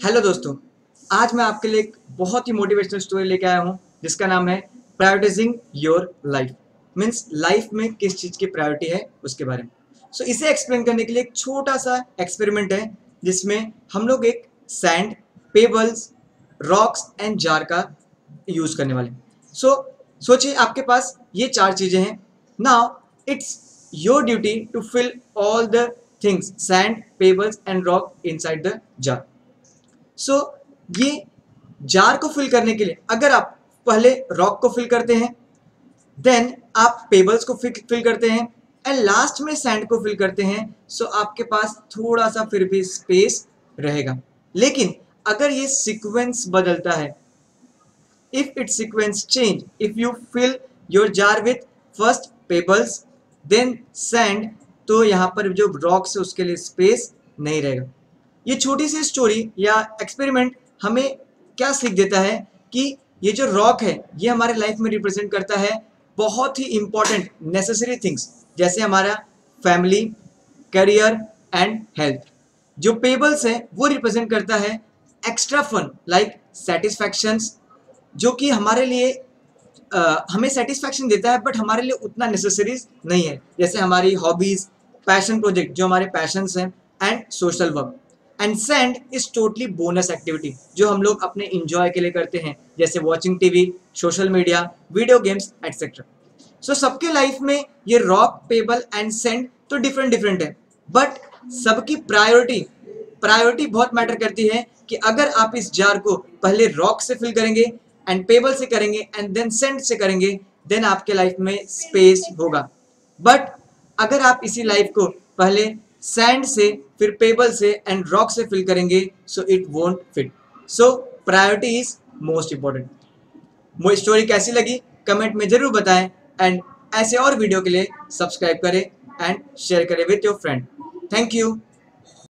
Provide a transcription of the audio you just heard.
Hello दोस्तों। आज मैं आपके लिए एक बहुत ही मोटिवेशनल स्टोरी लेके आया हूँ जिसका नाम है prioritising your life means life में किस चीज़ की प्रायोरिटी है उसके बारे में। सो so, इसे एक्सप्लेन करने के लिए एक छोटा सा एक्सपेरिमेंट है जिसमें हम लोग एक sand pebbles rocks and jar का यूज़ करने वाले सो so, सोचिए आपके पास ये चार चीज़ें हैं। Now it's your duty to fill all the things sand pebbles and rock inside the jar so so, ये जार को फिल करने के लिए अगर आप पहले रॉक को फिल करते हैं देन आप पेबल्स को फिल करते हैं एंड लास्ट में सैंड को फिल करते हैं सो so आपके पास थोड़ा सा फिर भी स्पेस रहेगा। लेकिन अगर ये सीक्वेंस बदलता है if it sequence change if you fill your jar with first pebbles then sand तो यहाँ पर जो रॉक्स है उसके लिए स्पेस नहीं रहेगा। ये छोटी सी स्टोरी या एक्सपेरिमेंट हमें क्या सीख देता है कि ये जो रॉक है ये हमारे लाइफ में रिप्रेजेंट करता है बहुत ही इंपॉर्टेंट नेसेसरी थिंग्स जैसे हमारा फैमिली करियर एंड हेल्थ जो पेबल्स है वो रिप्रेजेंट करता है एक्स्ट्रा फन लाइक सेटिस्फैक्शंस जो कि हमारे लिए आ, हमें सेटिस्फैक्शन देता है बट हमारे लिए उतना नेसेसरी नहीं है। जैसे हमारी हॉबीज़ पैशन प्रोजेक्ट जो हमारे पैशंस हैं and social work and sand is totally bonus activity जो हम लोग अपने इंजॉय के लिए करते हैं, जैसे watching TV social media video games etcetera so सबके लाइफ में ये रॉक पेबल एंड सेंड तो डिफरेंट डिफरेंट है. बट सबकी प्रायोरिटी प्रायोरिटी बहुत मैटर करती है कि अगर आप इस जार को पहले रॉक से फिल करेंगे एंड पेबल से करेंगे एंड देन सेंड से करेंगे देन आपके लाइफ में स्पेस होगा. बट अगर आप इसी लाइफ को पहले सैंड से, फिर पेबल से एंड रॉक से फिल करेंगे so it won't fit so priority is most important मुझे स्टोरी कैसी लगी? कमेंट में ज़रूर बताएँ एंड ऐसे और वीडियो के लिए सब्सक्राइब करें एंड शेयर करें with your friend thank you